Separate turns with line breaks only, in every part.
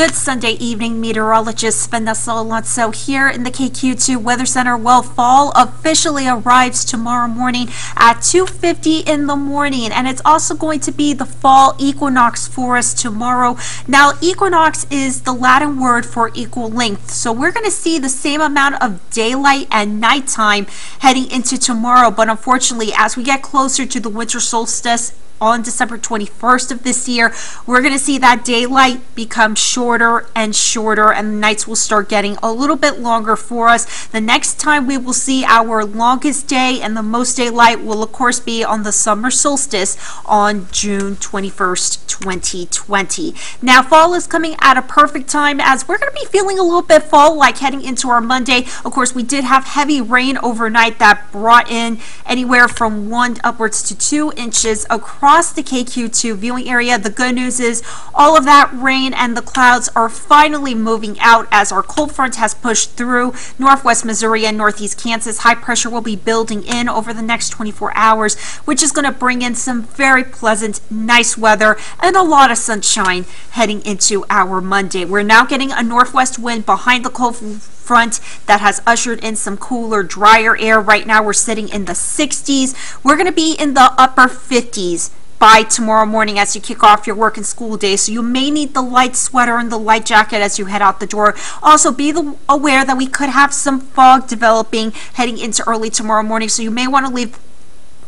Good Sunday evening, meteorologist Vanessa Alonso here in the KQ2 Weather Center. Well, fall officially arrives tomorrow morning at 2.50 in the morning, and it's also going to be the fall equinox for us tomorrow. Now, equinox is the Latin word for equal length, so we're going to see the same amount of daylight and nighttime heading into tomorrow, but unfortunately, as we get closer to the winter solstice, on December 21st of this year, we're going to see that daylight become shorter and shorter, and the nights will start getting a little bit longer for us. The next time we will see our longest day and the most daylight will, of course, be on the summer solstice on June 21st, 2020. Now, fall is coming at a perfect time as we're going to be feeling a little bit fall-like heading into our Monday. Of course, we did have heavy rain overnight that brought in anywhere from one upwards to two inches across across the KQ2 viewing area. The good news is all of that rain and the clouds are finally moving out as our cold front has pushed through northwest Missouri and northeast Kansas. High pressure will be building in over the next 24 hours, which is going to bring in some very pleasant, nice weather and a lot of sunshine heading into our Monday. We're now getting a northwest wind behind the cold front that has ushered in some cooler, drier air. Right now we're sitting in the 60s. We're going to be in the upper 50s by tomorrow morning as you kick off your work and school day. So you may need the light sweater and the light jacket as you head out the door. Also, be aware that we could have some fog developing heading into early tomorrow morning. So you may want to leave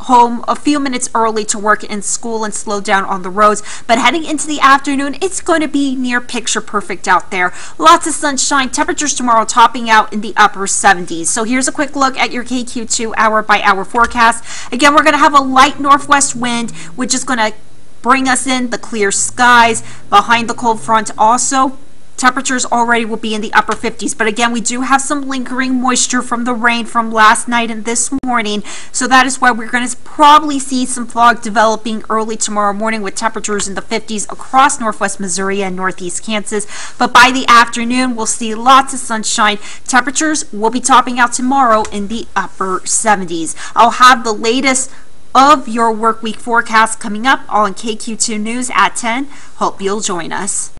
home a few minutes early to work in school and slow down on the roads. But heading into the afternoon, it's going to be near picture perfect out there. Lots of sunshine. Temperatures tomorrow topping out in the upper 70s. So here's a quick look at your KQ2 hour by hour forecast. Again, we're going to have a light northwest wind, which is going to bring us in the clear skies behind the cold front also Temperatures already will be in the upper 50s, but again, we do have some lingering moisture from the rain from last night and this morning, so that is why we're going to probably see some fog developing early tomorrow morning with temperatures in the 50s across northwest Missouri and northeast Kansas. But by the afternoon, we'll see lots of sunshine. Temperatures will be topping out tomorrow in the upper 70s. I'll have the latest of your work week forecast coming up on KQ2 News at 10. Hope you'll join us.